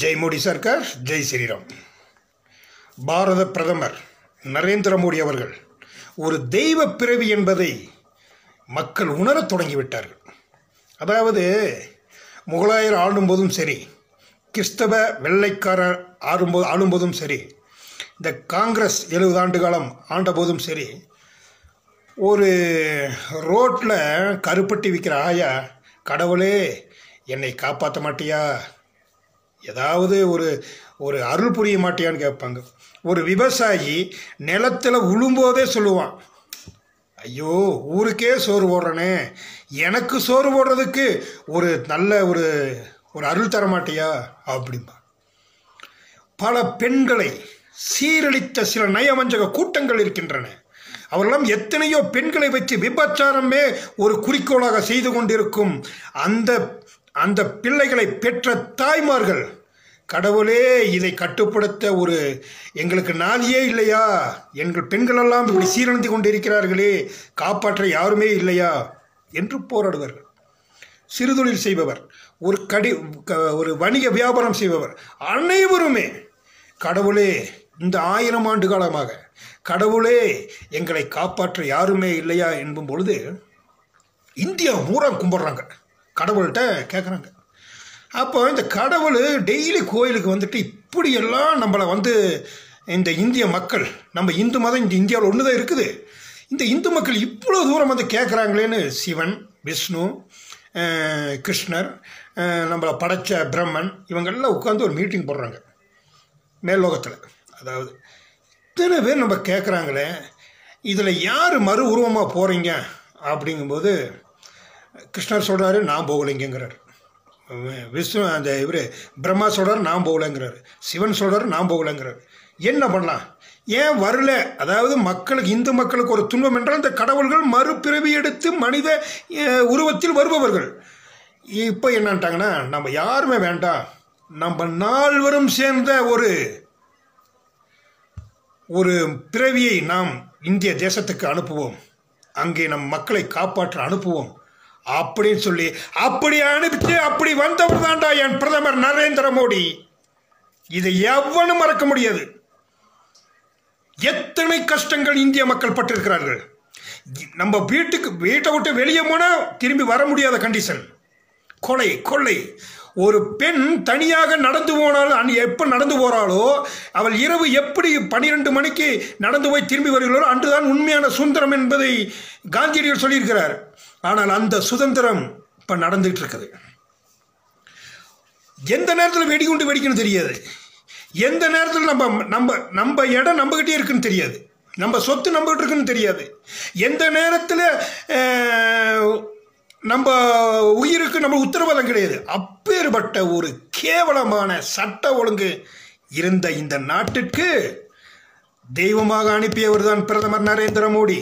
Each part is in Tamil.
ஜெய் மோடி சர்க்கார் ஜெய் ஸ்ரீராம். பாரத பிரதமர் நரேந்திர மோடி அவர்கள் ஒரு தெய்வ பிறவி என்பதை மக்கள் உணரத் தொடங்கிவிட்டார்கள். அதாவது முகலாயர் ஆளும்போதும் சரி கிறிஸ்தவ வெள்ளைக்காரர் ஆளும்போது ஆளும்போதும் சரி இந்த காங்கிரஸ் எழுபது ஆண்டு காலம் ஆண்டபோதும் சரி ஒரு ரோட்டில் கருப்பட்டி விற்கிற ஆயா கடவுளே என்னை காப்பாற்ற மாட்டியா? ஏதாவது ஒரு ஒரு அருள் புரிய மாட்டியான்னு கேட்பாங்க. ஒரு விவசாயி நிலத்தில் உழும்போதே சொல்லுவான் ஐயோ ஊருக்கே சோறு போடுறனே எனக்கு சோறு போடுறதுக்கு ஒரு நல்ல ஒரு ஒரு அருள் தர மாட்டியா? அப்படிம்பா. பல பெண்களை சீரழித்த சில நயவஞ்சக கூட்டங்கள் இருக்கின்றன. அவரெல்லாம் எத்தனையோ பெண்களை வச்சு விபச்சாரமே ஒரு குறிக்கோளாக செய்து கொண்டிருக்கும் அந்த அந்த பிள்ளைகளை பெற்ற தாய்மார்கள் கடவுளே இதை கட்டுப்படுத்த ஒரு எங்களுக்கு நாளியே இல்லையா? எங்கள் பெண்களெல்லாம் இப்படி சீரழிந்து கொண்டிருக்கிறார்களே காப்பாற்ற யாருமே இல்லையா? என்று போராடுவார்கள். சிறுதொழில் செய்பவர் ஒரு கடி க- ஒரு வணிக வியாபாரம் செய்பவர் அனைவருமே கடவுளே இந்த ஆயிரம் ஆண்டு காலமாக கடவுளே எங்களை காப்பாற்ற யாருமே இல்லையா? என்பும் பொழுது இந்தியா பூரா கும்பிட்றாங்க. கடவுள்கிட்ட கேட்குறாங்க அப்போ இந்த கடவுள் டெய்லி கோயிலுக்கு வந்துட்டு இப்படியெல்லாம் நம்மளை வந்து இந்த இந்திய மக்கள் நம்ம இந்து மதம் இந்த இந்தியாவில் ஒன்று தான் இருக்குது. இந்த இந்து மக்கள் இவ்வளோ தூரம் வந்து கேட்குறாங்களேன்னு சிவன் விஷ்ணு கிருஷ்ணர் நம்மளை படைச்ச பிரம்மன் இவங்கெல்லாம் உட்காந்து ஒரு மீட்டிங் போடுறாங்க. மேல்லோகத்தில். அதாவது இத்தனை பேர் நம்ம கேட்குறாங்களே இதில் யார் மறு உருவமாக போகிறீங்க அப்படிங்கும்போது கிருஷ்ணர் சொல்கிறாரு நான் போகலைங்கிறார். விஷ்ணு அந்த இவர் பிரம்மா சொல்கிறார் நான் போகலைங்கிறார். சிவன் சொல்கிறார் நான் போகலைங்கிறார். என்ன பண்ணலாம்? ஏன் வரல? அதாவது மக்களுக்கு இந்து மக்களுக்கு ஒரு துன்பம் என்றால் இந்த கடவுள்கள் மறுபிறவி எடுத்து மனித உருவத்தில் வருபவர்கள். இப்போ என்னன்ட்டாங்கன்னா நம்ம யாருமே வேண்டாம். நம்ம நால்வரும் சேர்ந்த ஒரு ஒரு பிறவியை நாம் இந்திய தேசத்துக்கு அனுப்புவோம். அங்கே நம் மக்களை காப்பாற்ற அனுப்புவோம். அப்படின்னு சொல்லி அப்படி அனுப்பிச்சு அப்படி வந்தவர் தான்டா என் பிரதமர் நரேந்திர மோடி. இதை எவனும் மறக்க முடியாது. எத்தனை கஷ்டங்கள் இந்திய மக்கள் பட்டிருக்கிறார்கள். நம்ம வீட்டுக்கு வீட்டை விட்டு வெளியே போனால் திரும்பி வர முடியாத கண்டிஷன் கொலை கொள்ளை. ஒரு பெண் தனியாக நடந்து போனாலும் அன் எப்போ நடந்து போகிறாளோ அவள் இரவு எப்படி பன்னிரெண்டு மணிக்கு நடந்து போய் திரும்பி வருகிறாளோ அன்றுதான் உண்மையான சுதந்திரம் என்பதை காந்தியடிகள் சொல்லியிருக்கிறார். ஆனால் அந்த சுதந்திரம் இப்போ நடந்துகிட்டு இருக்குது எந்த நேரத்தில் வெடிகுண்டு வெடிக்கணும் தெரியாது. எந்த நேரத்தில் நம்ம நம்ம நம்ம இடம் நம்மகிட்டே இருக்குன்னு தெரியாது. நம்ம சொத்து நம்மகிட்ட இருக்குன்னு தெரியாது. எந்த நேரத்தில் நம்ம உயிருக்கு நம்ம உத்தரவாதம் கிடையாது. அப்பேற்பட்ட ஒரு கேவலமான சட்ட ஒழுங்கு இருந்த இந்த நாட்டிற்கு தெய்வமாக அனுப்பியவர் தான் பிரதமர் நரேந்திர மோடி.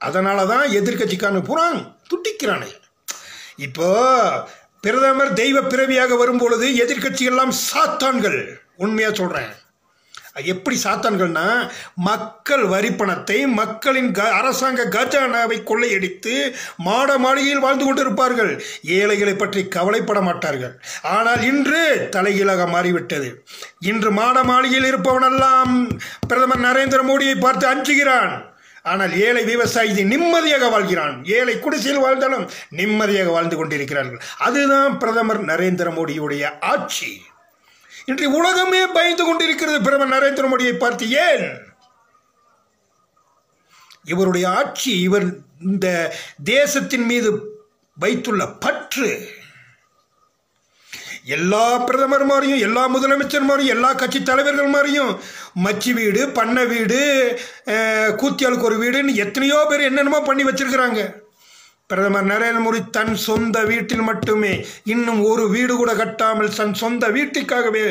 அதனால தான் எதிர்கட்சிக்கான புறான் துட்டிக்கிறானே இப்போ பிரதமர் தெய்வ பிறவியாக வரும்பொழுது எதிர்க்கட்சிகள்லாம் சாத்தான்கள். உண்மையாக சொல்கிறேன் எப்படி சாத்தான்கள்னா மக்கள் வரிப்பணத்தை மக்களின் க அரசாங்க கஜானாவை கொள்ளையடித்து மாட மாளிகையில் வாழ்ந்து கொண்டிருப்பார்கள். ஏழைகளை பற்றி கவலைப்பட மாட்டார்கள். ஆனால் இன்று தலைகீழாக மாறிவிட்டது. இன்று மாட மாளிகையில் இருப்பவனெல்லாம் பிரதமர் நரேந்திர மோடியை பார்த்து அஞ்சுகிறான். ஆனால் ஏழை விவசாயி நிம்மதியாக வாழ்கிறான். ஏழை குடிசையில் வாழ்ந்தாலும் நிம்மதியாக வாழ்ந்து கொண்டிருக்கிறார்கள். அதுதான் பிரதமர் நரேந்திர மோடியுடைய ஆட்சி. இன்று உலகமே பயந்து கொண்டிருக்கிறது பிரதமர் நரேந்திர மோடியை பார்த்து ஏன்? இவருடைய ஆட்சி இவர் இந்த தேசத்தின் மீது வைத்துள்ள பற்று. எல்லா பிரதமர் மாதிரியும் எல்லா முதலமைச்சர் மாதிரியும் எல்லா கட்சி தலைவர்கள் மாதிரியும் மச்சி வீடு பண்ணை வீடு கூத்தியாளுக்கு ஒரு வீடுன்னு எத்தனையோ பேர் என்னென்னமோ பண்ணி வச்சிருக்கிறாங்க. பிரதமர் நரேந்திர மோடி தன் சொந்த வீட்டில் மட்டுமே இன்னும் ஒரு வீடு கூட கட்டாமல் தன் சொந்த வீட்டுக்காகவே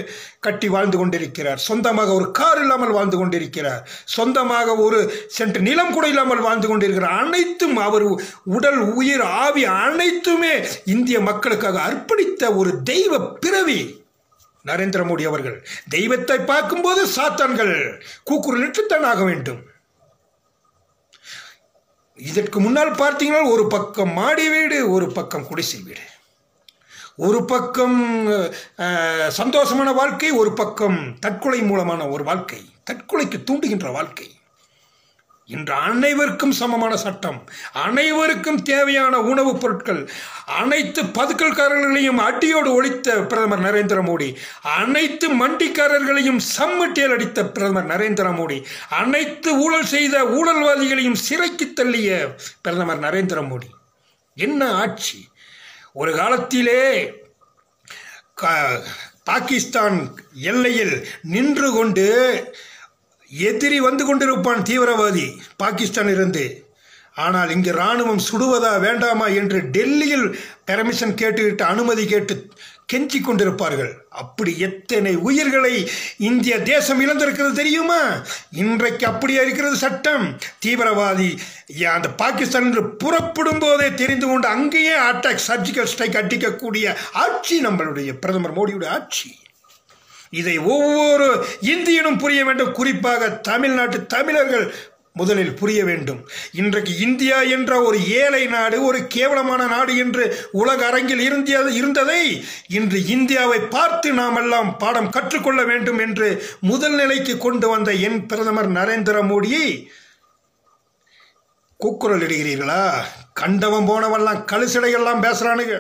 கட்டி வாழ்ந்து கொண்டிருக்கிறார். சொந்தமாக ஒரு கார் இல்லாமல் வாழ்ந்து கொண்டிருக்கிறார். சொந்தமாக ஒரு சென்ட் நிலம் கூட இல்லாமல் வாழ்ந்து கொண்டிருக்கிறார். அனைத்தும் அவர் உடல் உயிர் ஆவி அனைத்துமே இந்திய மக்களுக்காக அர்ப்பணித்த ஒரு தெய்வ பிறவி நரேந்திர மோடி அவர்கள். தெய்வத்தை பார்க்கும்போது சாத்தான்கள் கூக்குரலிட்டுத்தான் ஆக வேண்டும். இதற்கு முன்னால் பார்த்தீங்கன்னா ஒரு பக்கம் மாடி வீடு ஒரு பக்கம் குடிசை வீடு. ஒரு பக்கம் சந்தோஷமான வாழ்க்கை ஒரு பக்கம் தற்கொலை மூலமான ஒரு வாழ்க்கை தற்கொலைக்கு தூண்டுகின்ற வாழ்க்கை. இன்று அனைவருக்கும் சமமான சட்டம் அனைவருக்கும் தேவையான உணவுப் பொருட்கள் அனைத்து பதுக்கல்காரர்களையும் அடியோடு ஒழித்த பிரதமர் நரேந்திர மோடி அனைத்து மண்டிக்காரர்களையும் சம்மட்டியல் அடித்த பிரதமர் நரேந்திர மோடி அனைத்து ஊழல் செய்த ஊழல்வாதிகளையும் சிறைக்கு தள்ளிய பிரதமர் நரேந்திர மோடி. என்ன ஆட்சி? ஒரு காலத்திலே க- பாகிஸ்தான் எல்லையில் நின்று கொண்டு எதிரி வந்து கொண்டிருப்பான் தீவிரவாதி பாகிஸ்தானிலிருந்து. ஆனால் இங்கு ராணுவம் சுடுவதா வேண்டாமா என்று டெல்லியில் பெர்மிஷன் கேட்டுவிட்டு அனுமதி கேட்டு கெஞ்சி கொண்டிருப்பார்கள். அப்படி எத்தனை உயிர்களை இந்திய தேசம் இழந்திருக்கிறது தெரியுமா? இன்றைக்கு அப்படியே இருக்கிறது சட்டம். தீவிரவாதி அந்த பாகிஸ்தான் என்று புறப்படும் போதே தெரிந்து கொண்டு அங்கேயே அட்டாக் சர்ஜிக்கல் ஸ்ட்ரைக் அடிக்கக்கூடிய ஆட்சி நம்மளுடைய பிரதமர் மோடியுடைய ஆட்சி. இதை ஒவ்வொரு இந்தியனும் புரிய வேண்டும். குறிப்பாக தமிழ்நாட்டு தமிழர்கள் முதலில் புரிய வேண்டும். இன்றைக்கு இந்தியா என்ற ஒரு ஏழை நாடு ஒரு கேவலமான நாடு என்று உலக அரங்கில் இருந்திய இருந்ததை இன்று இந்தியாவை பார்த்து நாமெல்லாம் பாடம் கற்றுக்கொள்ள வேண்டும் என்று முதல் நிலைக்கு கொண்டு வந்த என் பிரதமர் நரேந்திர மோடியை கூக்குரல் இடுகிறீர்களா? கண்டவன் போனவெல்லாம் கழுசடைகள்லாம் பேசுறானுங்க.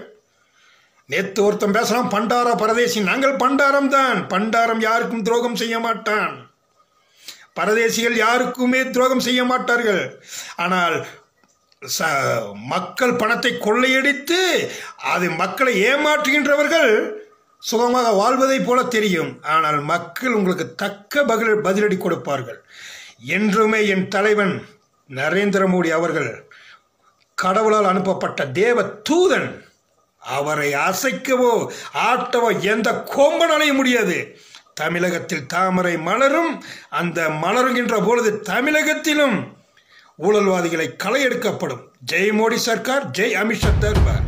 நேத்து ஒருத்தன் பேசுகிறான் பண்டார பரதேசி. நாங்கள் பண்டாரம் தான். பண்டாரம் யாருக்கும் துரோகம் செய்ய மாட்டான். பரதேசிகள் யாருக்குமே துரோகம் செய்ய மாட்டார்கள். ஆனால் ச மக்கள் பணத்தை கொள்ளையடித்து அது மக்களை ஏமாற்றுகின்றவர்கள் சுகமாக வாழ்வதைப் போல தெரியும். ஆனால் மக்கள் உங்களுக்கு தக்க பதில் பதிலடி கொடுப்பார்கள். என்றுமே என் தலைவன் நரேந்திர மோடி அவர்கள் கடவுளால் அனுப்பப்பட்ட தேவ தூதன் அவரை அசைக்கவோ ஆட்டவோ எந்த கோம்பனாலையும் முடியாது. தமிழகத்தில் தாமரை மலரும் அந்த மலருகின்ற பொழுது தமிழகத்திலும் ஊழல்வாதிகளை களை எடுக்கப்படும். ஜெய் மோடி சர்க்கார் ஜெய் அமித்ஷா தர்பார்.